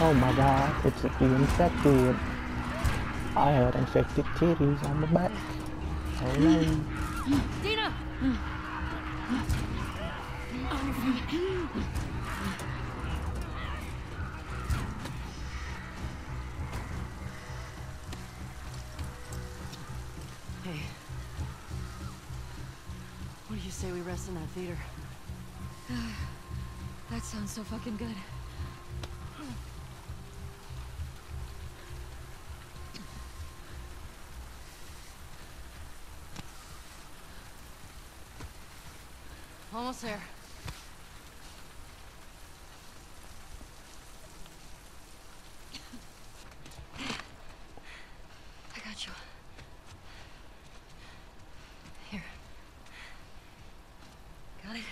Oh my god, it's the infected. I had infected titties on the back. Oh no. Dina! On your feet. Hey. What do you say we rest in that theater? That sounds so fucking good. Almost there. I got you. Here. Got it?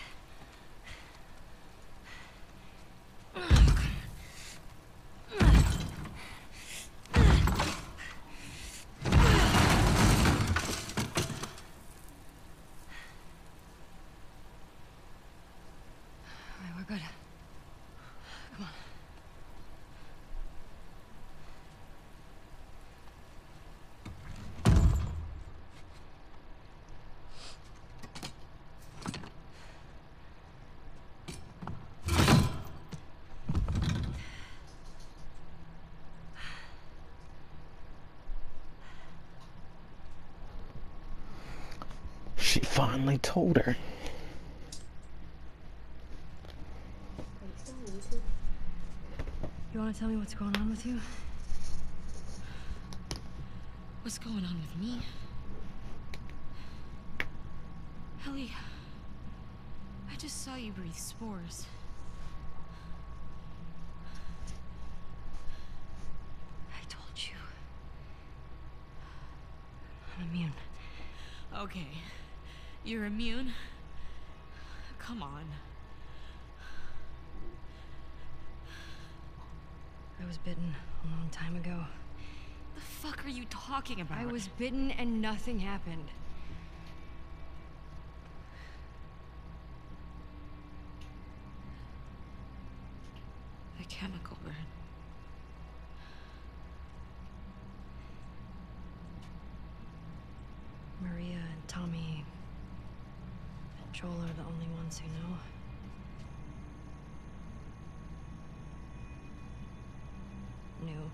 All right, we're good. Come on. She finally told her. You want to tell me what's going on with you? What's going on with me? Ellie, I just saw you breathe spores. I told you. I'm immune. Okay, you're immune? Come on. I was bitten a long time ago. The fuck are you talking about? I was bitten and nothing happened. the chemical burn. Maria and Tommy Joel are the only ones who know. Knew.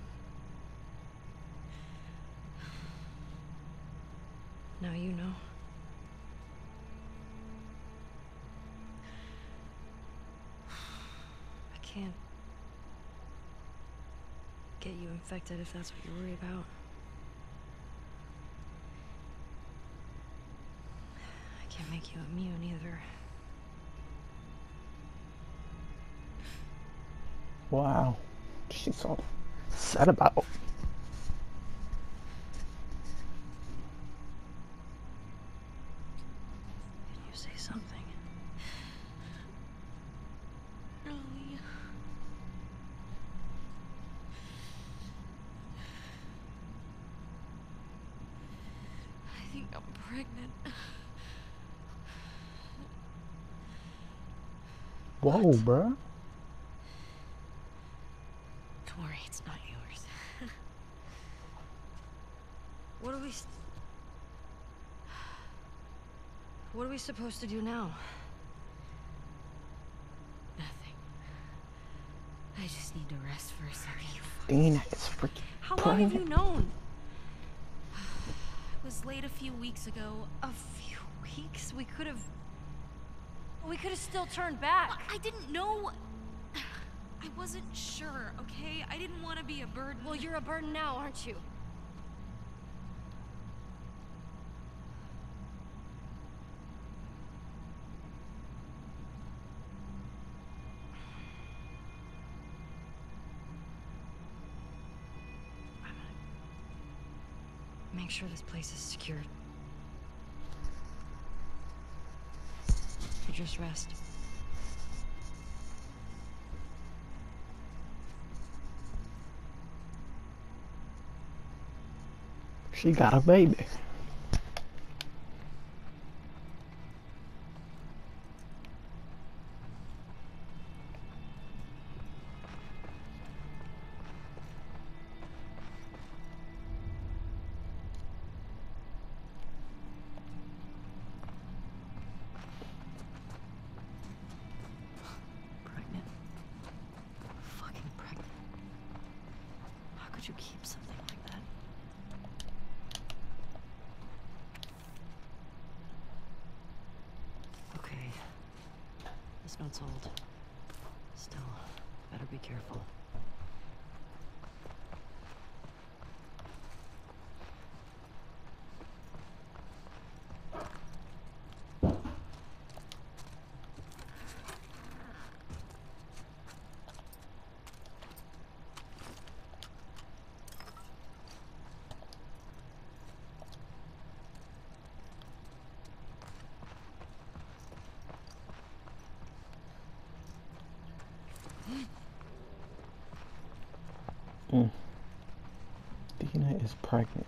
Now you know. I can't get you infected if that's what you're worried about. I can't make you immune either. Wow. She's all sad about. Can you say something? Ellie. I think I'm pregnant. Whoa, bruh. Don't worry, it's not yours. What are we? s- What are we supposed to do now? Nothing. I just need to rest for a second. Dina is freaking How long have you known? I was late a few weeks ago. A few weeks. We could have. We could have still turned back. I didn't know. I wasn't sure, okay? I didn't want to be a burden. Well, you're a burden now, aren't you? Make sure this place is secured. You just rest. She got a baby. You keep something like that? Okay. This note's old. Still, better be careful. Dina is pregnant.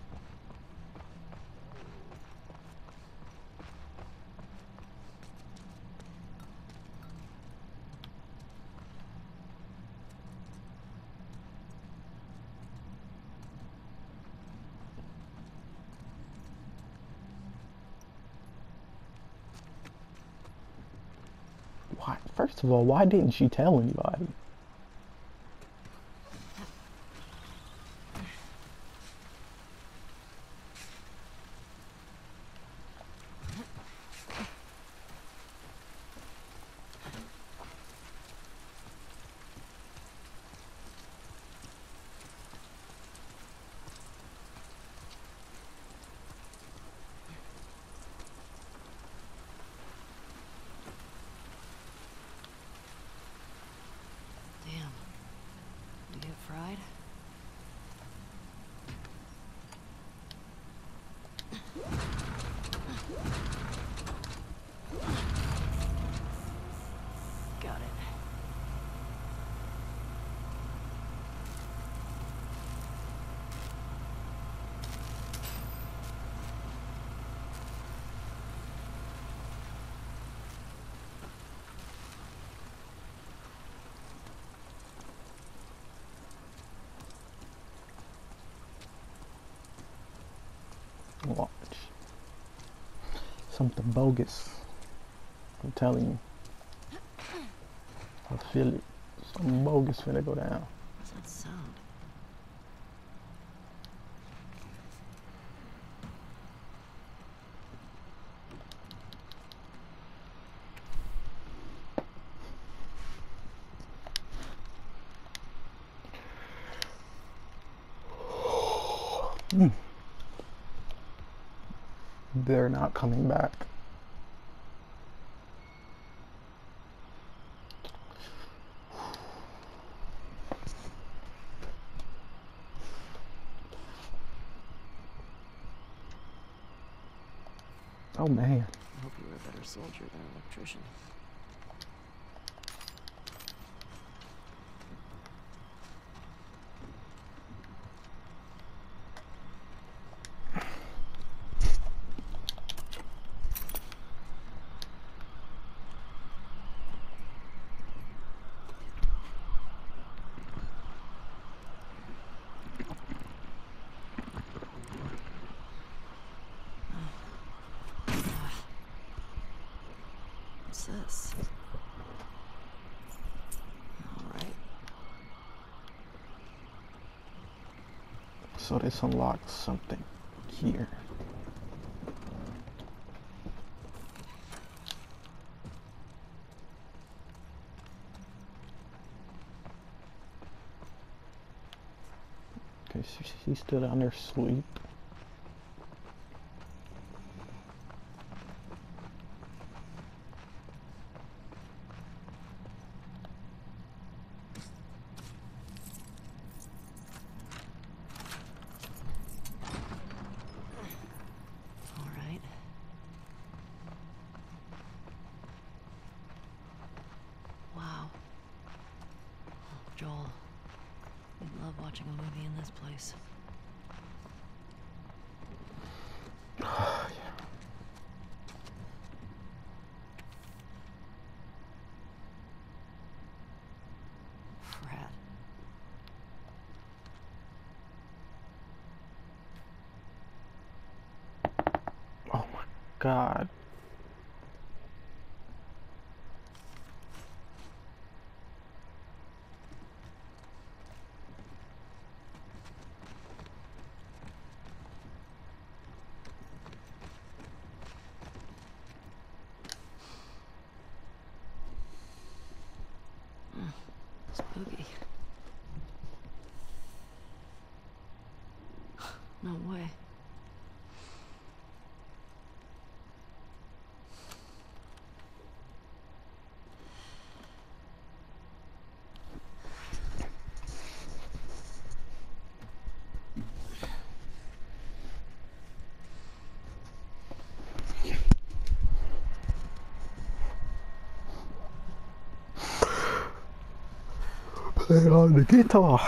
Why? First of all, why didn't she tell anybody? Damn. You get fried? Got it. Watch. Something bogus. I'm telling you. I feel it. Something bogus finna go down. What's that sound? They're not coming back. Oh man. I hope you were a better soldier than an electrician. What's this? Alright. So this unlocks something here. Okay, so she's still down there. Alright. Wow. Joel, we love watching a movie in this place. Frat. Oh my god. spooky. No way. On the guitar.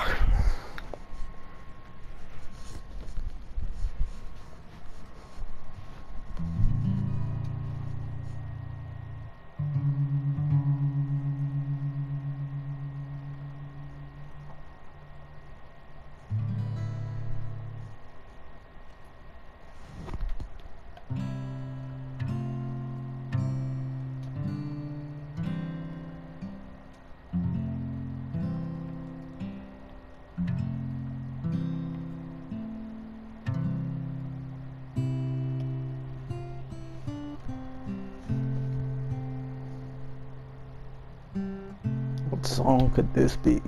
Song could this be?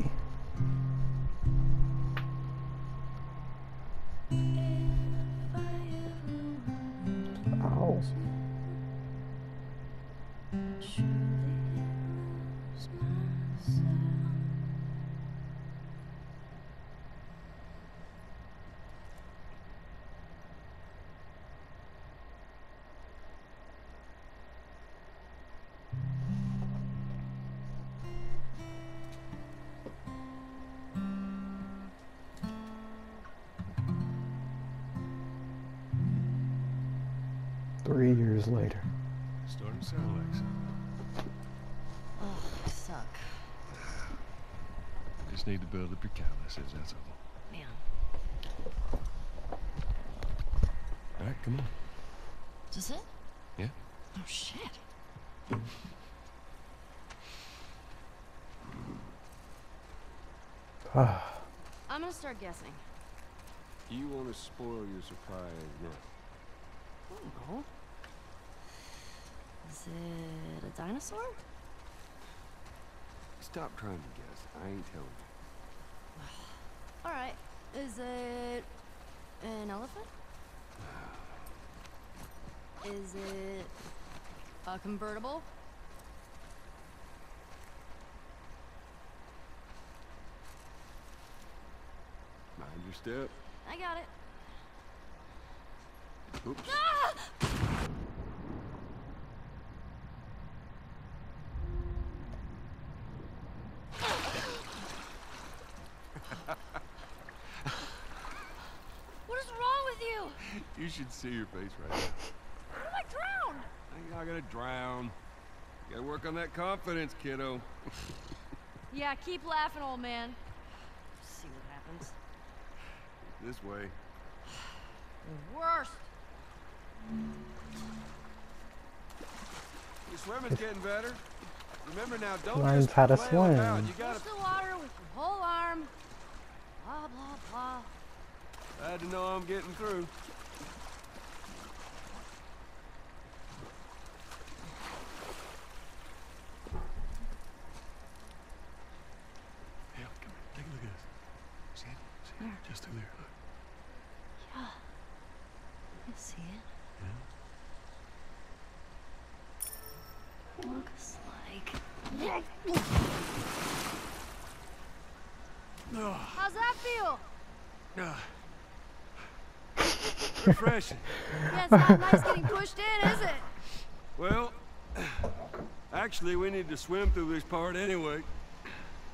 Start guessing. You want to spoil your surprise now? I don't know. Is it a dinosaur? Stop trying to guess. I ain't telling you. Alright. Is it an elephant? Is it a convertible? Step. I got it. Oops. What is wrong with you? You should see your face right now. What if I drown? You're not gonna drown. You gotta work on that confidence, kiddo. Yeah, keep laughing, old man. See what happens. This way. The worst. Your swimming's getting better. Remember now, don't Learns just how to flail about. swim. You gotta. Push the water with your whole arm. Blah, blah, blah. Glad to know I'm getting through. Hey, come here. Take a look at this. See it? See it? Just through there. Look. I see it. Yeah. Looks like. How's that feel? ah. Refreshing. Yeah, it's not nice getting pushed in, is it? Well, actually, we need to swim through this part anyway.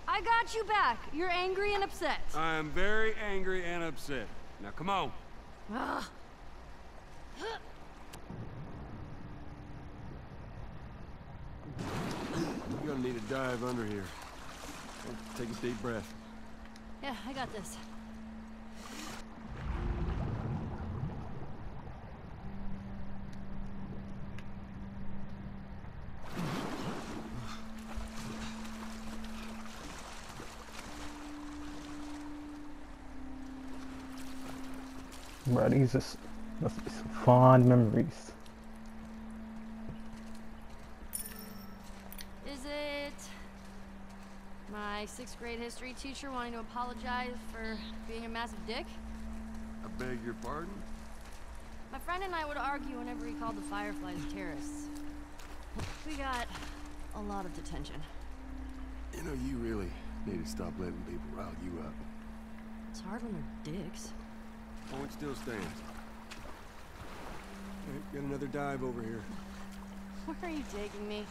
I got you back. You're angry and upset. I am very angry and upset. Now, come on. Ugh. You're gonna need a dive under here. Take a deep breath. Yeah, I got this. bro, these just must be some fond memories. Is it my sixth grade history teacher wanting to apologize for being a massive dick? I beg your pardon? My friend and I would argue whenever he called the Fireflies terrorists. We got a lot of detention. You know, you really need to stop letting people rile you up. It's hard when they're dicks. Oh, Point still stands. Okay, got another dive over here. Where are you taking me?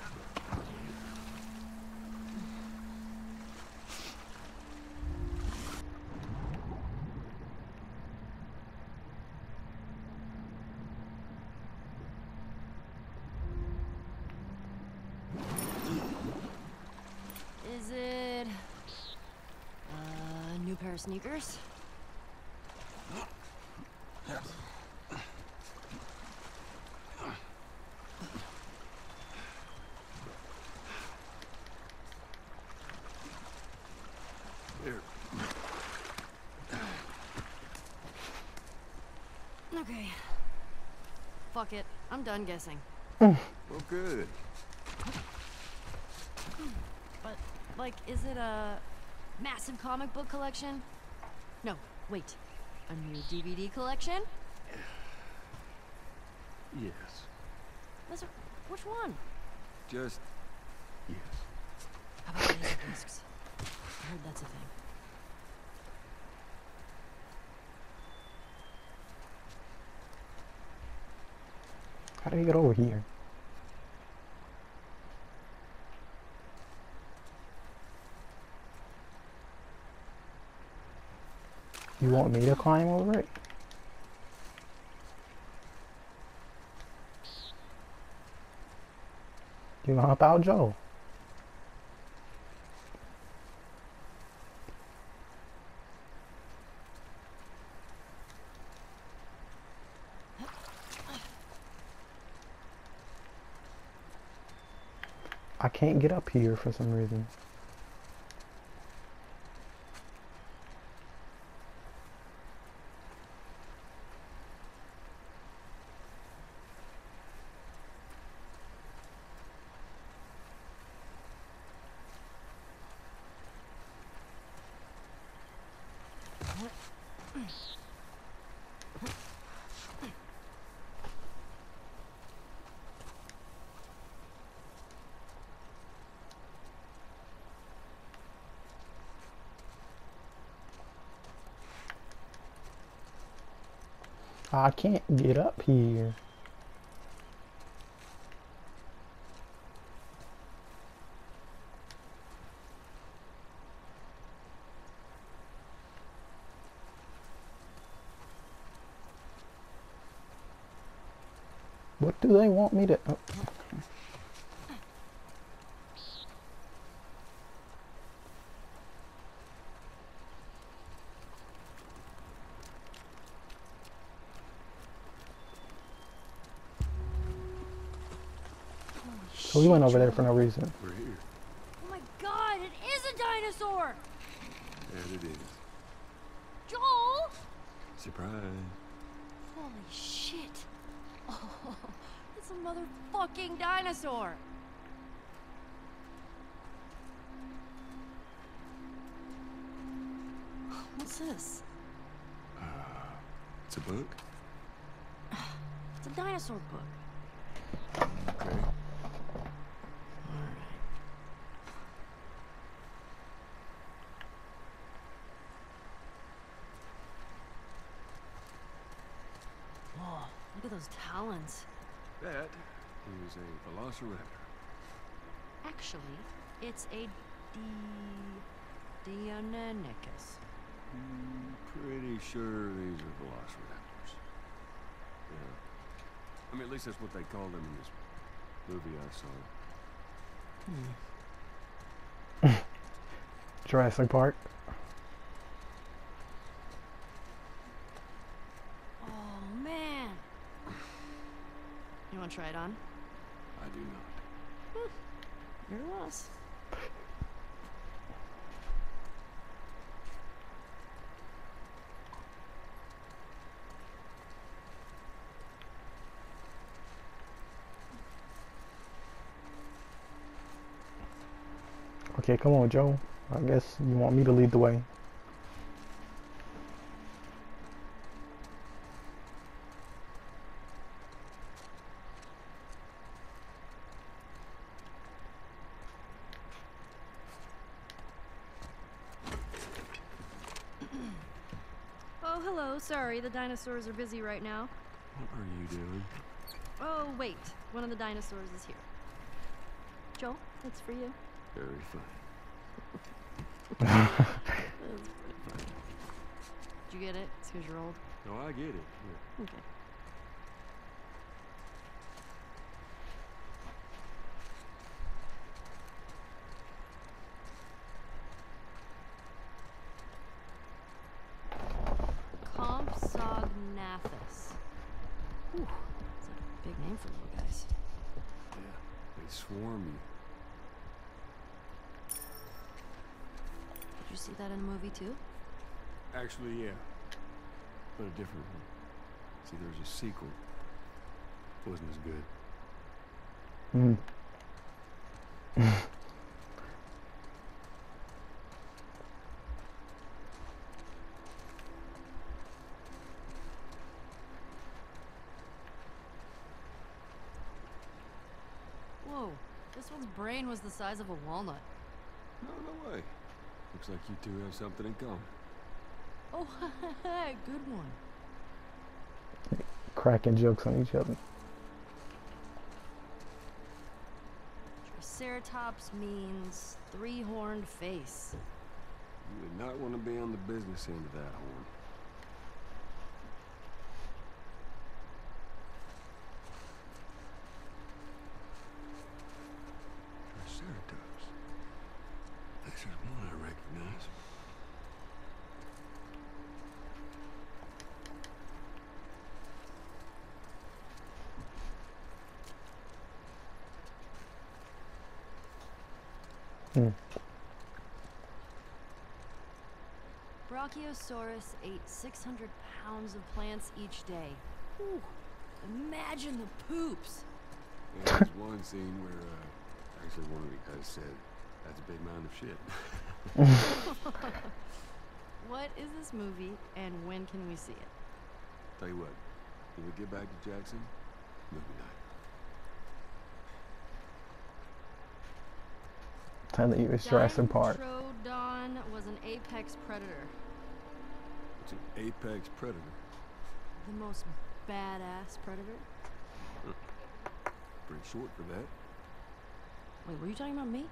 Is it a new pair of sneakers? Here. Okay. Fuck it. I'm done guessing. Well, good. But, like, is it a massive comic book collection? No, wait. A new DVD collection? Yes. A, which one? Just yes. How about laser discs? I heard that's a thing. How do you get over here? You want me to climb over it? You gonna help out Joe? I can't get up here for some reason. I can't get up here. What do they want me to? Oh. Holy So we went over there for no reason. We're here. Oh my god, it is a dinosaur! And it is. Joel! Surprise. Holy shit. Oh, it's a motherfucking dinosaur. What's this? Uh, it's a book? It's a dinosaur book. Okay. Whoa, look at those talons. That is a velociraptor. Actually, it's a D. Deinonychus. Mm, pretty sure these are velociraptors. Yeah. I mean, at least that's what they called them in this movie I saw. Jurassic Park. Oh man. You want to try it on? I do not. Hmm. Your loss. Okay, come on, Joe. I guess you want me to lead the way. Oh, hello. Sorry, the dinosaurs are busy right now. What are you doing? Oh, wait. One of the dinosaurs is here. Joel, it's for you. Very. That's funny. Did you get it? It's because you're old. No, I get it. Yeah. Okay. Compsognathus. Ooh, that's like a big name for little guys. Yeah. They swarm you. Did you see that in a movie too? Actually, yeah. But a different one. See, there was a sequel. It Wasn't as good. Mm. Whoa, this one's brain was the size of a walnut. No, no way. Looks like you two have something in common. Oh, good one. Cracking jokes on each other. Triceratops means three-horned face. You would not want to be on the business end of that horn. Triceratops. This is one I recognize. Hmm. Brachiosaurus ate 600 pounds of plants each day. Ooh, imagine the poops. Yeah, there's one scene where, uh, actually one of the guys said, that's a big mound of shit. What is this movie, and when can we see it? Tell you what, when we get back to Jackson, movie night. Time that you was Jurassic Park. Dimetrodon was an apex predator. It's an apex predator. The most badass predator. Pretty short for that. Wait, were you talking about me?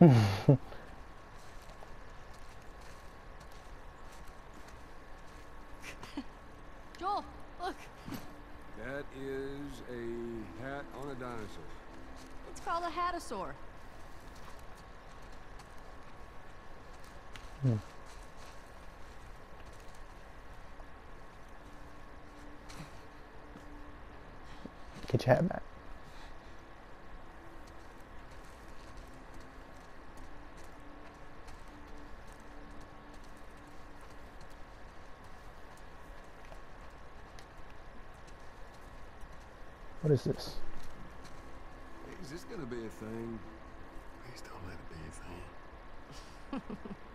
Joel, look. That is a hat on a dinosaur. It's called a hatasaur. Get your hat back. What is this? Is this gonna be a thing? Please don't let it be a thing.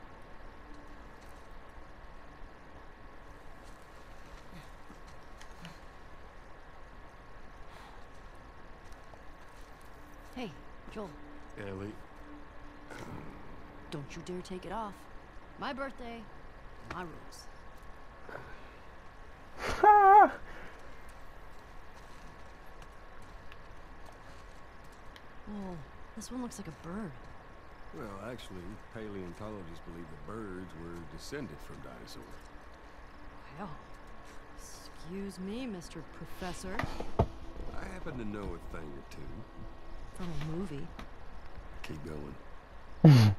Hey, Joel, Ellie, don't you dare take it off. My birthday, my rules. Whoa, oh, this one looks like a bird. well, actually, paleontologists believe the birds were descended from dinosaurs. Well, excuse me, Mr. Professor. I happen to know a thing or two. From a movie. Keep going.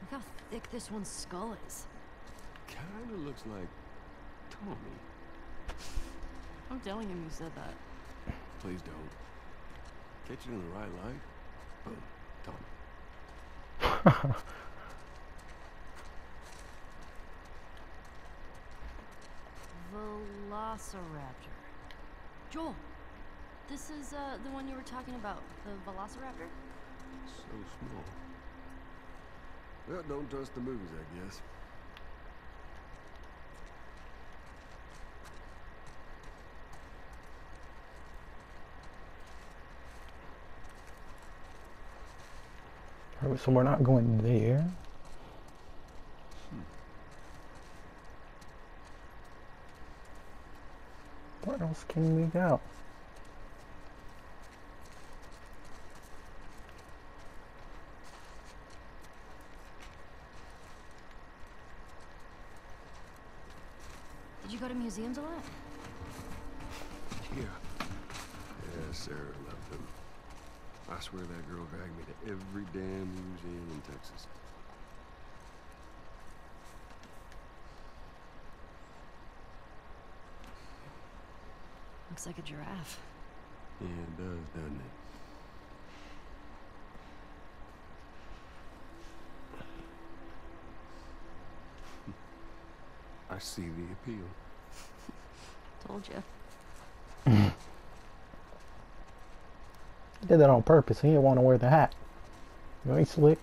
Look how thick this one's skull is. Kinda looks like Tommy. I'm telling him you said that. Please don't. Catch it in the right light. Boom. Tommy. Velociraptor. Joel, this is uh, the one you were talking about, the Velociraptor? So small. Well, don't trust the movies, I guess. Alright, So we're not going there. Else can we go? Did you go to museums a lot? Yeah. Yeah, Sarah loved them. I swear that girl dragged me to every damn museum in Texas. Looks like a giraffe. Yeah, it does, doesn't it? I see the appeal. Told you. He did that on purpose. He didn't want to wear the hat. You ain't slick.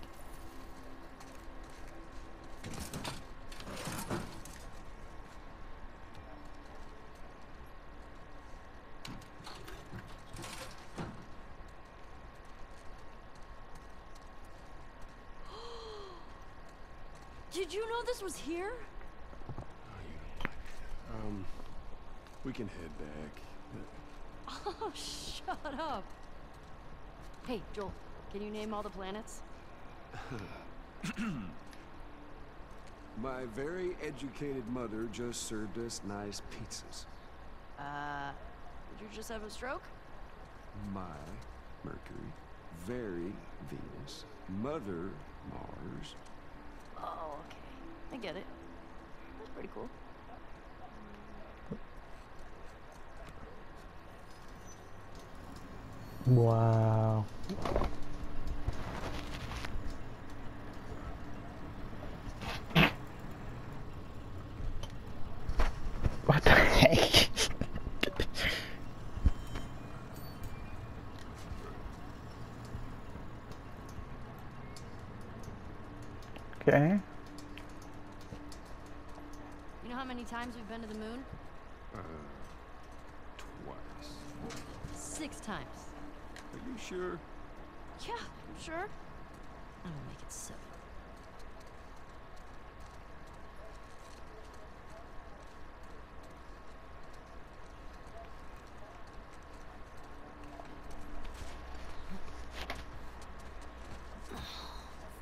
Did you know this was here? Oh. Um, we can head back. Oh, shut up. Hey, Joel, can you name all the planets? My very educated mother just served us nice pizzas. Uh, did you just have a stroke? My Mercury, very Venus, Mother Mars. Oh, okay. I get it. That's pretty cool. Wow. What the heck? okay. You know how times been to the moon? Uh, twice. Six times. Are you sure? Yeah, I'm sure. I'm gonna make it seven.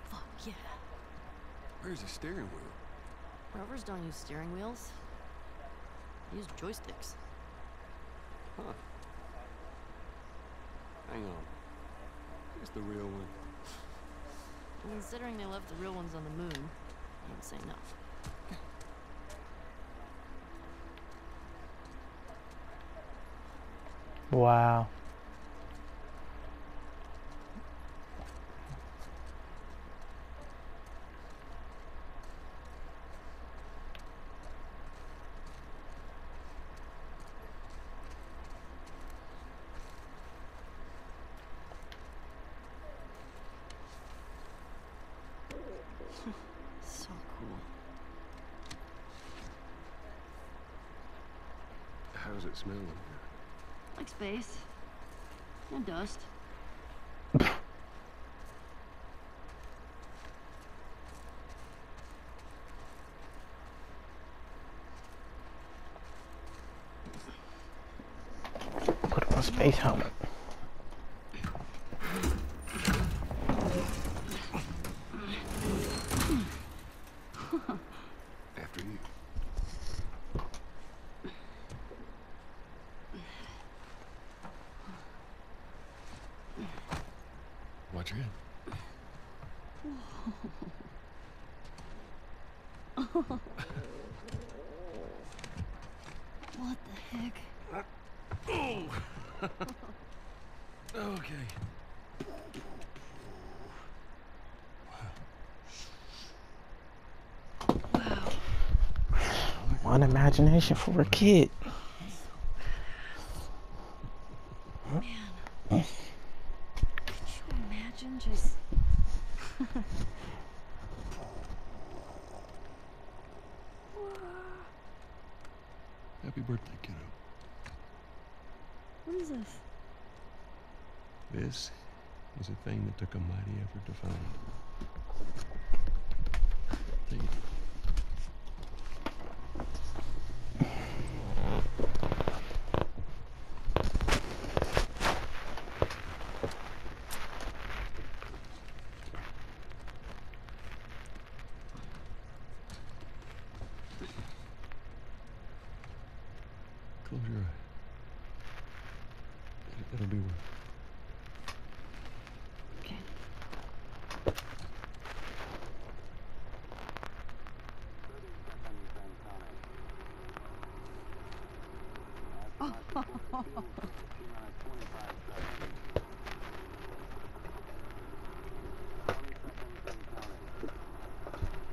Fuck yeah. Where's the steering wheel? Rovers don't use steering wheels. They use joysticks. Huh. Hang on. Here's the real one. Considering they left the real ones on the moon, I would say no. Wow. So cool. How does it smell in here? Like space. And dust. Put on a space helmet. After you. Watch your head. What the heck? Okay. Wow. One imagination for a kid. Man. Could you imagine just. Happy birthday, kiddo. What is this? This is a thing that took a mighty effort to find. Take it. Close your eye. It- It'll be worth it. Okay.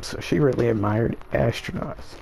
So she really admired astronauts.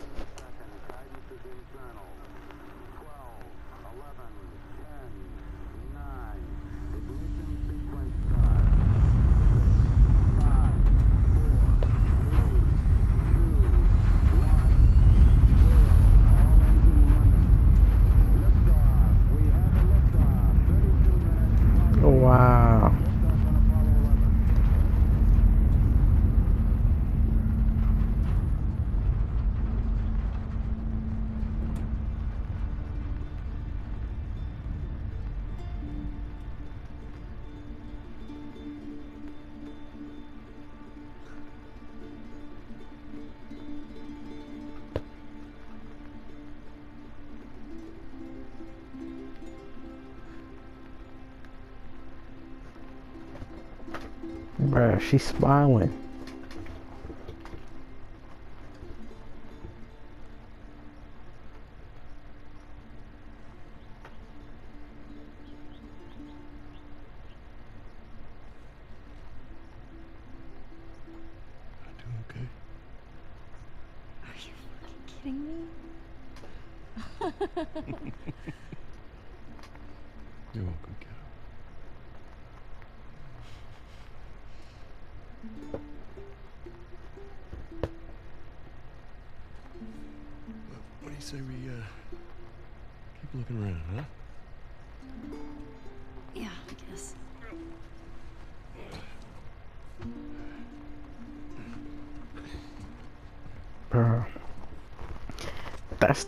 She's smiling.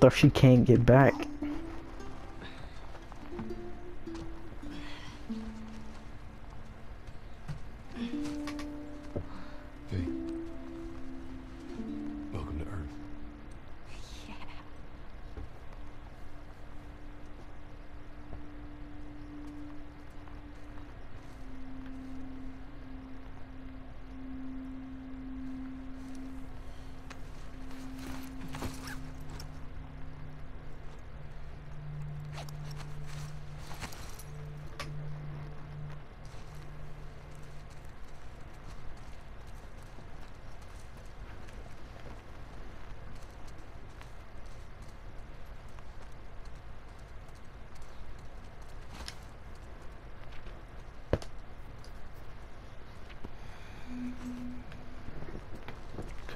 Stuff she can't get back. Hey. Welcome to Earth. Yeah.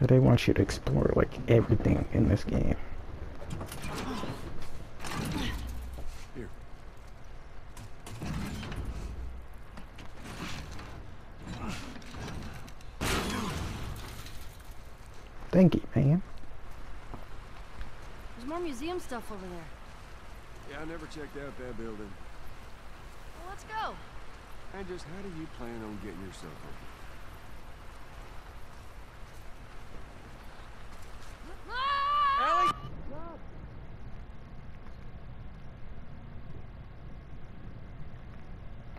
So they want you to explore like everything in this game. Here. Thank you, man. There's more museum stuff over there. Yeah, I never checked out that building. Well, let's go. And just how do you plan on getting yourself over? Ah!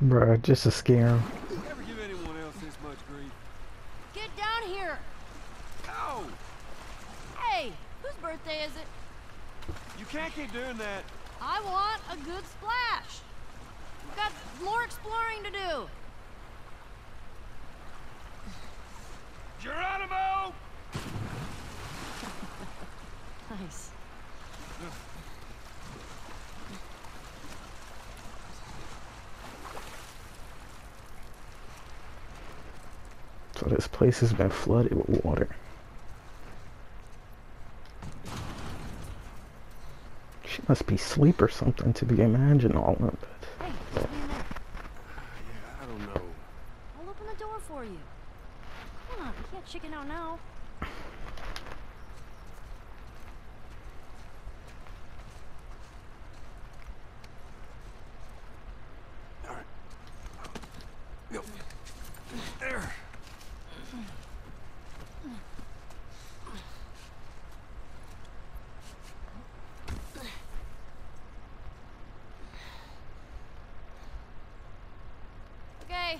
Bruh, just to scare him. You ever give anyone else this much grief? Get down here! No! Hey, whose birthday is it? You can't keep doing that. I want a good splash. We've got more exploring to do. Geronimo! Nice. So this place has been flooded with water. She must be asleep or something to be imagining all of it. Hey, what's in there? Yeah, I don't know. I'll open the door for you. Come on, you can't chicken out now. All right. Go. There. Okay,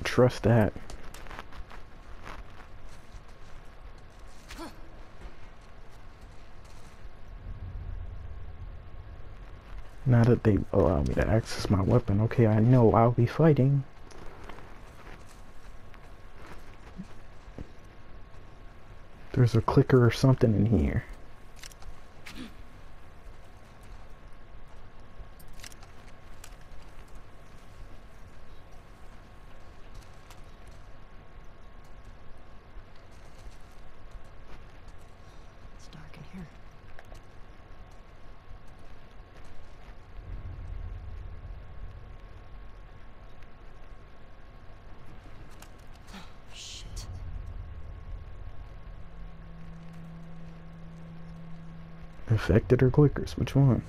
trust that. Now that they allow me to access my weapon, okay, I know I'll be fighting. There's a clicker or something in here. It's dark in here. Shit. Infected or clickers? Which one?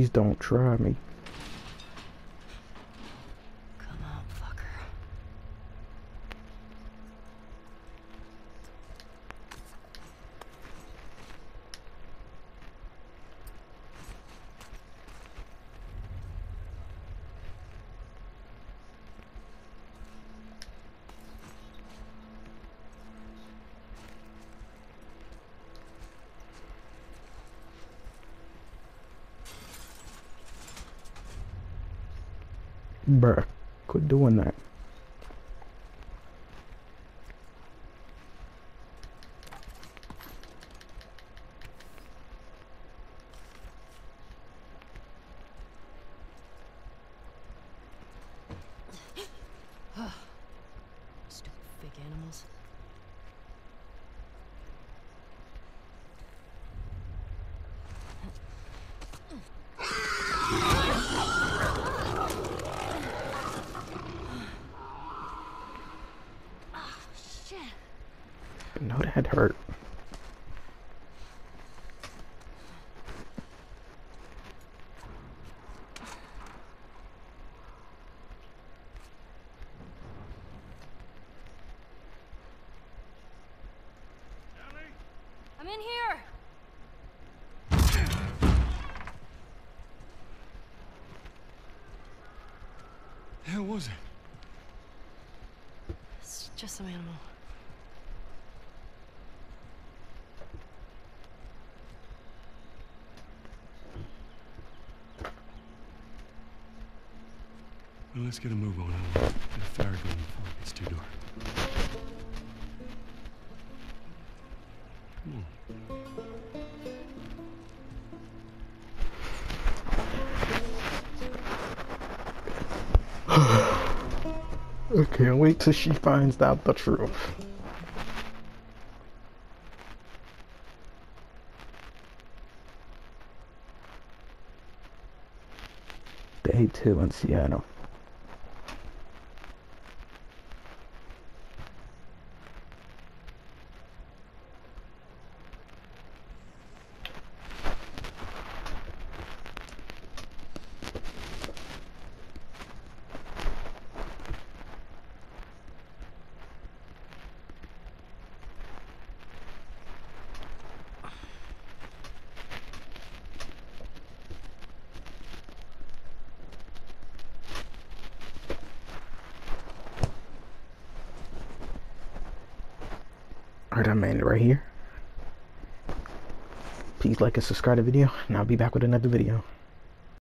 Please don't try me. Bruh, quit doing that. Stupid fake animals. Oh, shit. No, that hurt. I'm in here. The hell was it? Some animal. Well, let's get a move on. I'll get a fire going before it gets too dark. Come on. wait till she finds out the truth. Day two in Seattle. Like and subscribe to the video, and I'll be back with another video.